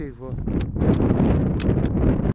positivo.